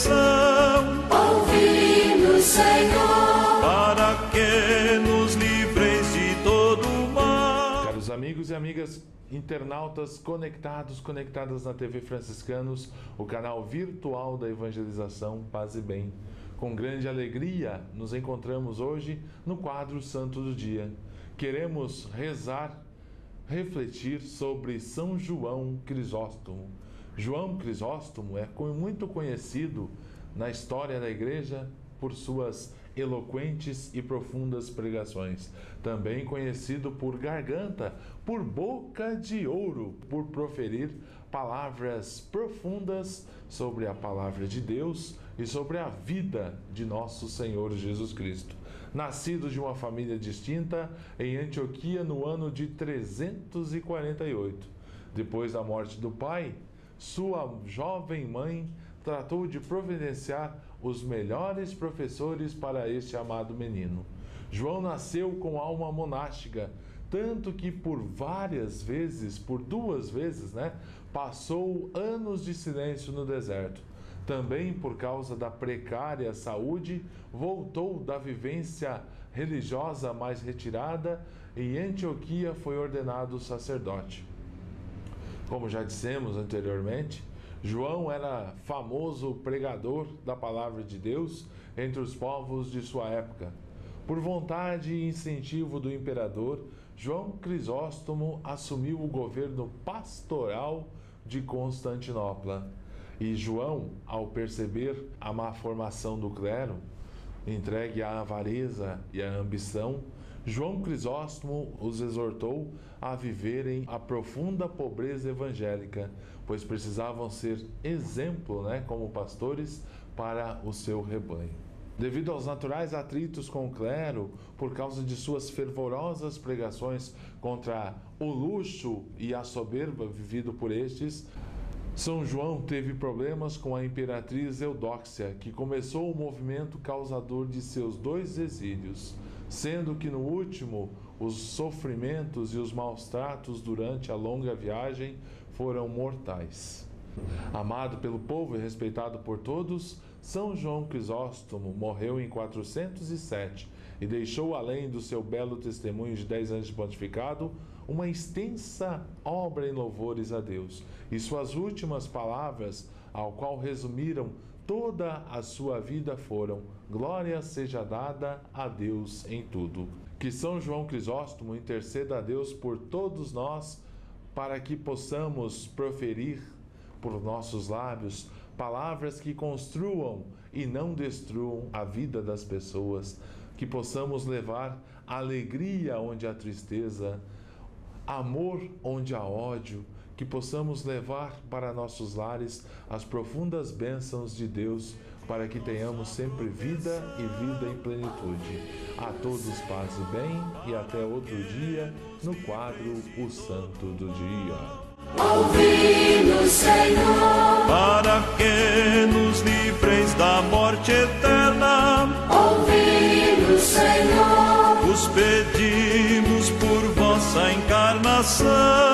salvação. Ouvi-nos, Senhor, para que nos livreis de todo mal. Caros amigos e amigas, internautas conectados, conectadas na TV Franciscanos, o canal virtual da evangelização Paz e Bem. Com grande alegria, nos encontramos hoje no quadro Santo do Dia. Queremos rezar, refletir sobre São João Crisóstomo, João Crisóstomo é muito conhecido na história da igreja por suas eloquentes e profundas pregações, também conhecido por garganta, por boca de ouro, por proferir palavras profundas sobre a palavra de Deus e sobre a vida de nosso Senhor Jesus Cristo. Nascido de uma família distinta em Antioquia no ano de 348. Depois da morte do pai, sua jovem mãe tratou de providenciar os melhores professores para este amado menino. João nasceu com alma monástica, tanto que por várias vezes, por duas vezes, né, passou anos de silêncio no deserto. Também por causa da precária saúde, voltou da vivência religiosa mais retirada e em Antioquia foi ordenado sacerdote. Como já dissemos anteriormente, João era famoso pregador da palavra de Deus entre os povos de sua época. Por vontade e incentivo do imperador, João Crisóstomo assumiu o governo pastoral de Constantinopla. E João, ao perceber a má formação do clero, entregue à avareza e à ambição, João Crisóstomo os exortou a viverem a profunda pobreza evangélica, pois precisavam ser exemplo, né, como pastores para o seu rebanho. Devido aos naturais atritos com o clero, por causa de suas fervorosas pregações contra o luxo e a soberba vivido por estes, são João teve problemas com a imperatriz Eudóxia, que começou o movimento causador de seus dois exílios, sendo que no último os sofrimentos e os maus tratos durante a longa viagem foram mortais. Amado pelo povo e respeitado por todos, São João Crisóstomo morreu em 407 e deixou, além do seu belo testemunho de 10 anos de pontificado, uma extensa obra em louvores a Deus. E suas últimas palavras, ao qual resumiram toda a sua vida, foram: Glória seja dada a Deus em tudo. Que São João Crisóstomo interceda a Deus por todos nós, para que possamos proferir por nossos lábios palavras que construam e não destruam a vida das pessoas, que possamos levar alegria onde há tristeza, amor onde há ódio, que possamos levar para nossos lares as profundas bênçãos de Deus, para que tenhamos sempre vida e vida em plenitude. A todos paz e bem, e até outro dia, no quadro O Santo do Dia. Ouvindo, Senhor, para que nos livres da morte eterna. Ouvindo, Senhor, os pedimos por vossa encarnação.